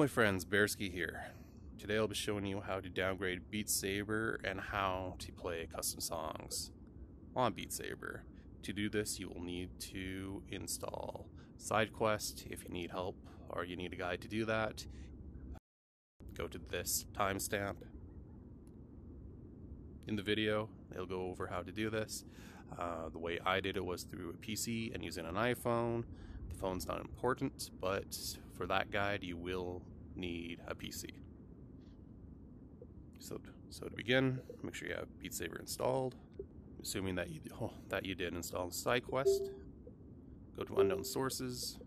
my friends, Bearski here. Today I'll be showing you how to downgrade Beat Saber and how to play custom songs on Beat Saber. To do this, you will need to install SideQuest if you need help or you need a guide to do that. Go to this timestamp in the video. It'll go over how to do this. Uh, the way I did it was through a PC and using an iPhone. The phone's not important, but for that guide, you will need a PC. So, so to begin, make sure you have Beat Saber installed. Assuming that you oh, that you did install SideQuest, go to Unknown Sources,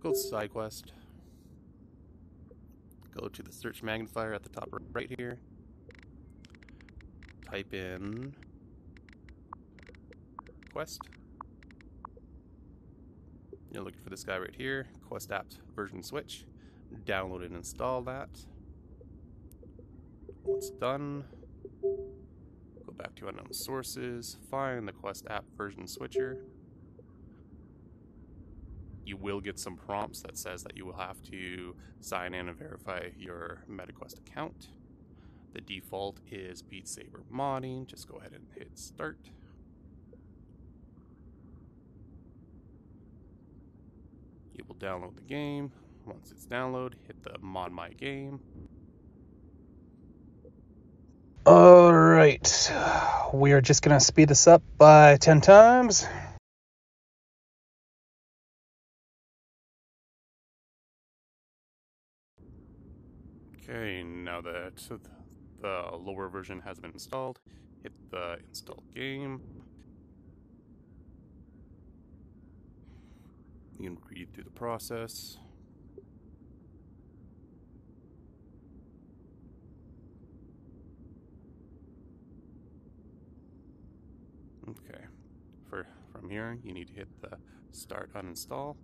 go to SideQuest, go to the search magnifier at the top right here, type in Quest. You're looking for this guy right here, Quest Apps version switch. Download and install that. Once done, go back to unknown sources, find the Quest app version switcher. You will get some prompts that says that you will have to sign in and verify your MetaQuest account. The default is Beat Saber modding. Just go ahead and hit start. You will download the game. Once it's downloaded, hit the mod my game. All right, we are just gonna speed this up by 10 times. Okay, now that the lower version has been installed, hit the install game. You can read through the process. Okay, for from here, you need to hit the start uninstall.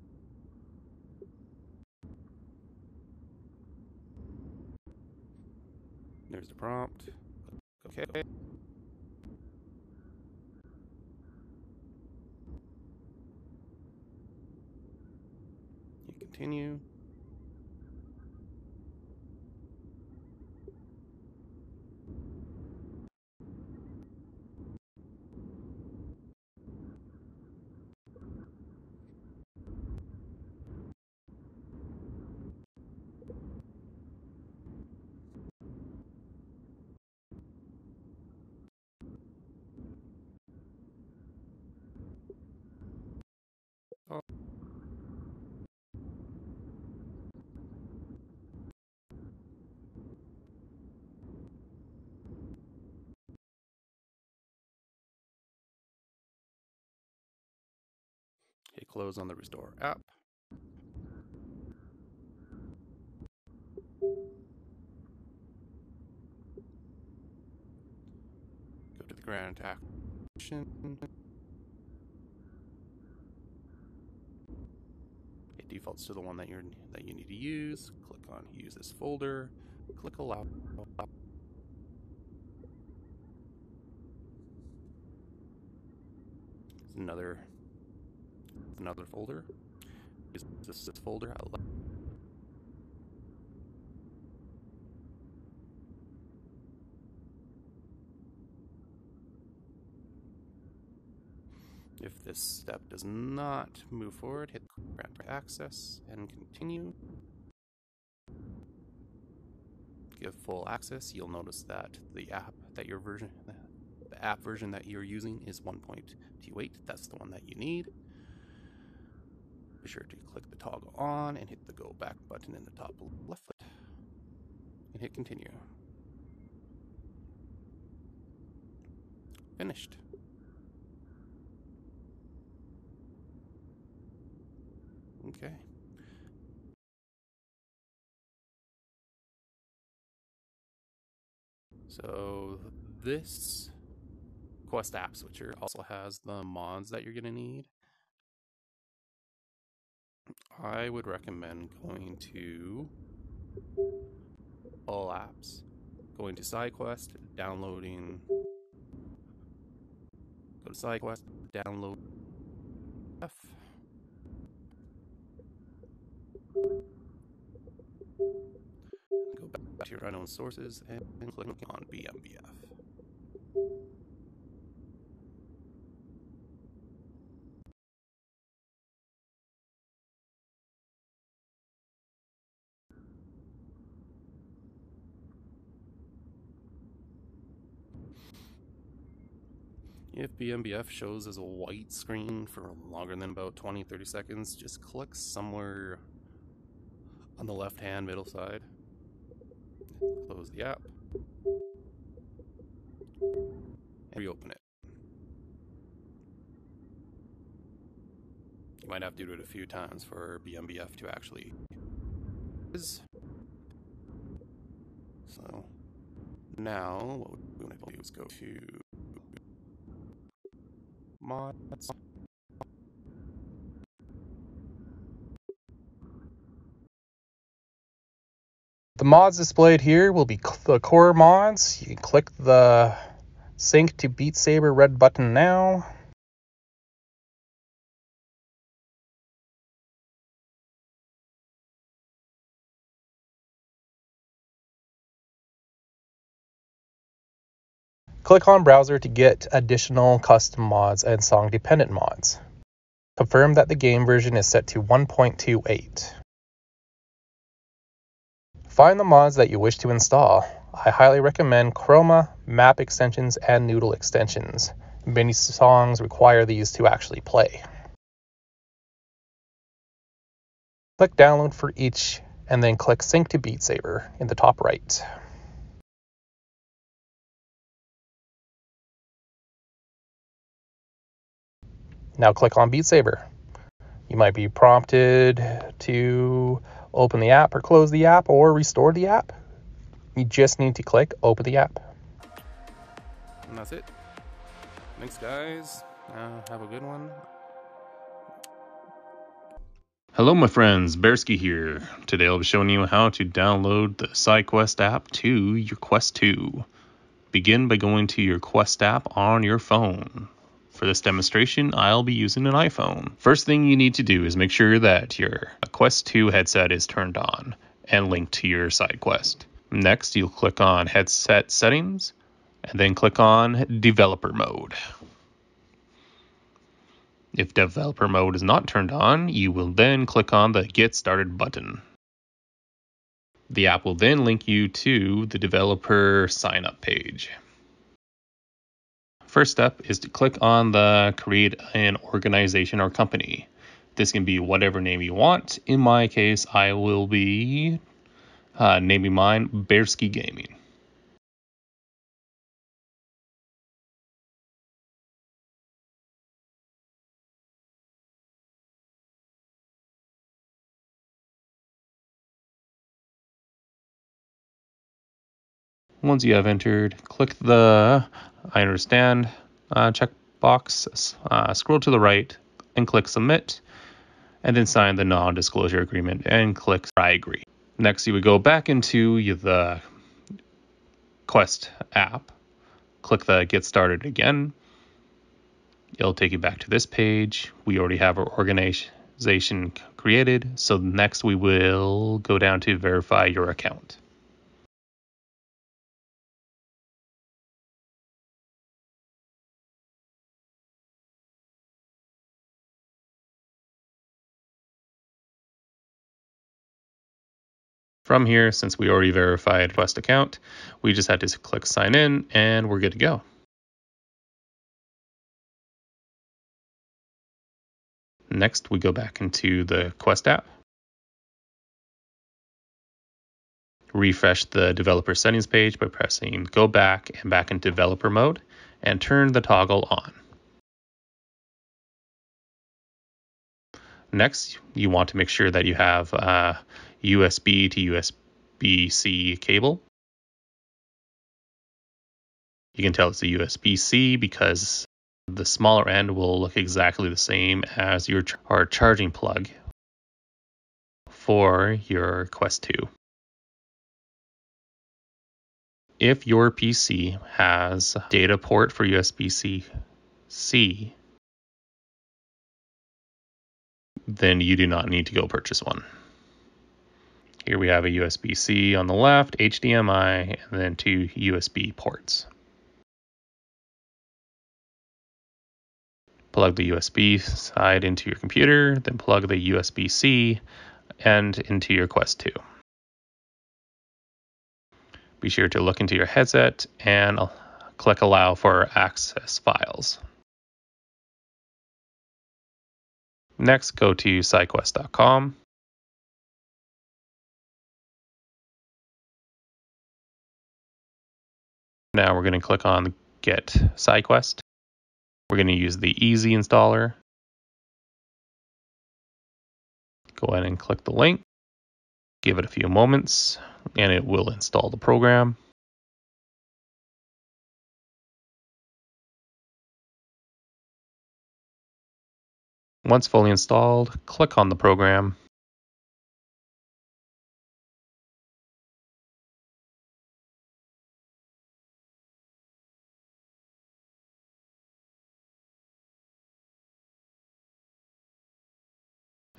There's the prompt. Okay. You continue. Hit close on the restore app. Go to the grand action. It defaults to the one that you're that you need to use. Click on use this folder. Click allow. Another another folder. Is this, this folder? If this step does not move forward, hit grant access and continue. Give full access, you'll notice that the app that your version the app version that you're using is 1.28. That's the one that you need. Be sure to click the toggle on and hit the go back button in the top left and hit continue. Finished. Okay. So this Quest App Switcher also has the mods that you're going to need. I would recommend going to all apps, going to SideQuest, downloading, go to SideQuest, download F. Go back to your unknown sources and click on BMBF. If BMBF shows as a white screen for longer than about 20 30 seconds, just click somewhere on the left hand middle side. Close the app. And reopen it. You might have to do it a few times for BMBF to actually. So now what we want to do is go to mods. The mods displayed here will be the core mods. You can click the sync to Beat Saber red button now. Click on browser to get additional custom mods and song dependent mods. Confirm that the game version is set to 1.28. Find the mods that you wish to install. I highly recommend Chroma, map extensions, and noodle extensions. Many songs require these to actually play. Click download for each and then click sync to Beat Saber in the top right. Now click on Beat Saber. You might be prompted to open the app or close the app or restore the app. You just need to click open the app. And that's it. Thanks, guys. Uh, have a good one. Hello, my friends. Bearski here. Today I'll be showing you how to download the SideQuest app to your Quest 2. Begin by going to your Quest app on your phone. For this demonstration, I'll be using an iPhone. First thing you need to do is make sure that your Quest 2 headset is turned on and linked to your SideQuest. Next, you'll click on Headset Settings and then click on Developer Mode. If Developer Mode is not turned on, you will then click on the Get Started button. The app will then link you to the developer sign up page. First step is to click on the create an organization or company. This can be whatever name you want. In my case, I will be uh, naming mine Bearski Gaming. Once you have entered, click the I understand uh, checkbox, uh, scroll to the right and click submit, and then sign the non disclosure agreement and click I agree. Next, you would go back into the Quest app, click the get started again. It'll take you back to this page. We already have our organization created, so next we will go down to verify your account. From here, since we already verified Quest account, we just had to click sign in and we're good to go. Next, we go back into the Quest app. Refresh the developer settings page by pressing go back and back in developer mode and turn the toggle on. Next, you want to make sure that you have uh, USB to USB C cable. You can tell it's a USB C because the smaller end will look exactly the same as your our charging plug for your Quest 2. If your PC has a data port for USB C, then you do not need to go purchase one. Here we have a USB C on the left, HDMI, and then two USB ports. Plug the USB side into your computer, then plug the USB C and into your Quest 2. Be sure to look into your headset and uh, click Allow for access files. Next, go to SideQuest.com. Now we're going to click on Get SideQuest. We're going to use the Easy installer. Go ahead and click the link. Give it a few moments and it will install the program. Once fully installed, click on the program.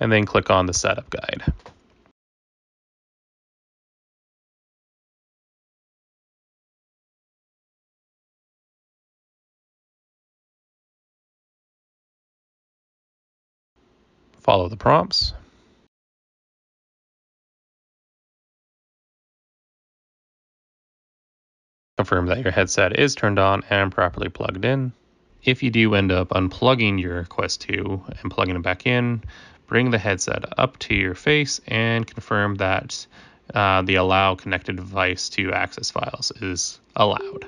And then click on the setup guide. Follow the prompts. Confirm that your headset is turned on and properly plugged in. If you do end up unplugging your Quest 2 and plugging it back in, bring the headset up to your face and confirm that uh, the allow connected device to access files is allowed.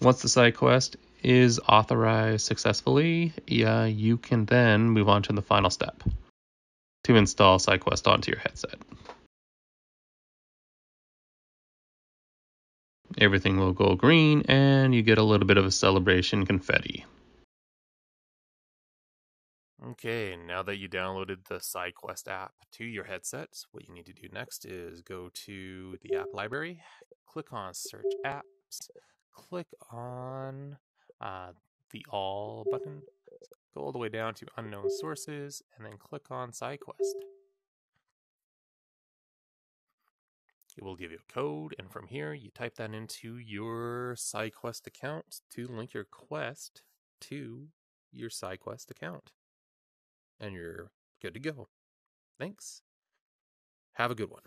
Once the SideQuest is authorized successfully, yeah, you can then move on to the final step to install SideQuest onto your headset. Everything will go green and you get a little bit of a celebration confetti. Okay, now that you downloaded the SideQuest app to your headsets, what you need to do next is go to the app library, click on Search Apps, click on uh, the All button, go all the way down to Unknown Sources, and then click on SideQuest. It will give you a code, and from here, you type that into your SideQuest account to link your Quest to your SideQuest account. And you're good to go. Thanks. Have a good one.